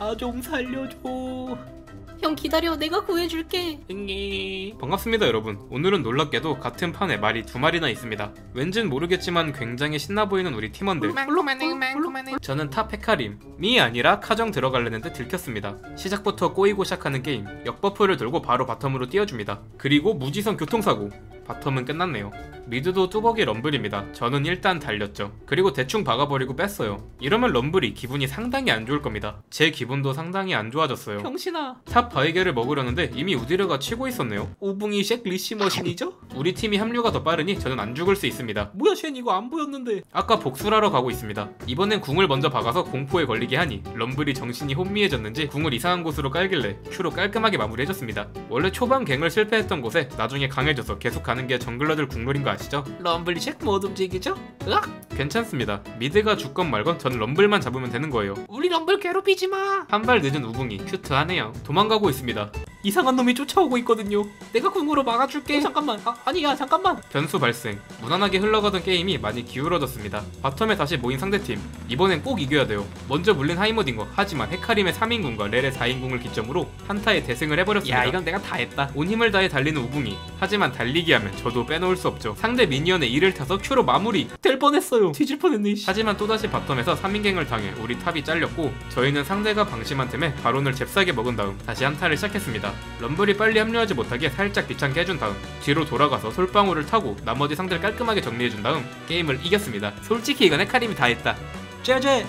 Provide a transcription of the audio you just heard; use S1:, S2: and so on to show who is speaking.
S1: 아좀 살려줘.
S2: 형 기다려. 내가 구해줄게.
S1: 응이 반갑습니다 여러분. 오늘은 놀랍게도 같은 판에 말이 두 마리나 있습니다. 왠진 모르겠지만 굉장히 신나 보이는 우리 팀원들. 저는 top 헤카림이 아니라 카정 들어갈려는데 들켰습니다. 시작부터 꼬이고 시작하는 게임 역buff를 들고 바로 bottom으로 띄워줍니다. 그리고 무지성 교통사고 bottom은 끝났네요. mid도 뚜벅이 럼블입니다. 저는 일단 달렸죠. 그리고 대충 박아버리고 뺐어요. 이러면 럼블이 기분이 상당히 안 좋을 겁니다. 제 기분도 상당히 안 좋아졌어요.
S3: 병신아.
S1: top 바위게를 먹으려는데 이미 우디르가 치고 있었네요.
S3: 우붕이 쉑 leash 머신이죠?
S1: 우리 팀이 합류가 더 빠르니 저는 안 죽을 수 있습니다.
S3: 뭐야 쉔? 이거 안 보였는데.
S1: 아까 복수하러 가고 있습니다. 이번엔 궁을 먼저 박아서 공포에 걸리게 하니 럼블이 정신이 혼미해졌는지 궁을 이상한 곳으로 깔길래 Q로 깔끔하게 마무리해줬습니다. 원래 초반 gank을 실패했던 곳에 나중에 강해져서 계속 가는 게 jungler들 국룰인 거 아시죠?
S3: 럼블이 쉑못 움직이죠? 으악!
S1: 괜찮습니다. mid가 죽건 말건 전 럼블만 잡으면 되는 거예요.
S3: 우리 럼블 괴롭히지 마!
S1: 한 발 늦은 우붕이 cute하네요. 도망가고 있습니다
S3: 이상한 놈이 쫓아오고 있거든요. 내가 궁으로 막아줄게. 어, 잠깐만. 아, 아니야. 잠깐만.
S1: 변수 발생. 무난하게 흘러가던 게임이 많이 기울어졌습니다. bottom에 다시 모인 상대팀. 이번엔 꼭 이겨야 돼요. 먼저 물린 하이머딩거. 하지만 헤카림의 3인궁과 렐의 4인궁을 기점으로 한타에 대승을 해버렸습니다.
S3: 야 이건 내가 다 했다.
S1: 온 힘을 다해 달리는 우붕이. 하지만 달리기 하면 저도 빼놓을 수 없죠. 상대 minion의 E를 타서 Q로 마무리.
S3: 될 뻔했어요. 뒤질 뻔했네 씨.
S1: 하지만 또다시 bottom에서 3인gank을 당해 우리 top이 잘렸고 저희는 상대가 방심한 틈에 바론을 잽싸게 먹은 다음 다시 한타를 시작했습니다 럼블이 빨리 합류하지 못하게 살짝 귀찮게 해준 다음 뒤로 돌아가서 솔방울을 타고 나머지 상대를 깔끔하게 정리해준 다음 게임을 이겼습니다. 솔직히 이건 헤카림이 다 했다.
S3: 쟤쟤